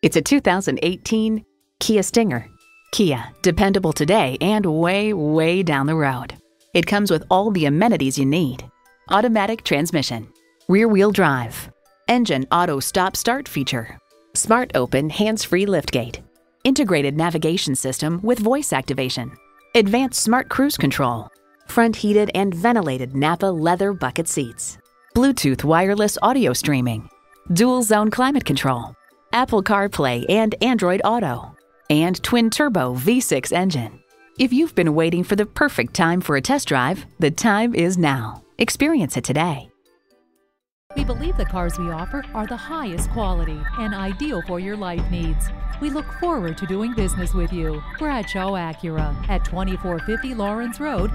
It's a 2018 Kia Stinger. Kia, dependable today and way, way down the road. It comes with all the amenities you need automatic transmission, rear wheel drive, engine auto stop start feature, smart open hands free liftgate, integrated navigation system with voice activation, advanced smart cruise control, front heated and ventilated Napa leather bucket seats, Bluetooth wireless audio streaming, dual zone climate control, Apple CarPlay and Android Auto, and twin turbo V6 engine. If you've been waiting for the perfect time for a test drive, the time is now. Experience it today. We believe the cars we offer are the highest quality and ideal for your life needs. We look forward to doing business with you. Bradshaw Acura at 2450 Laurens Road,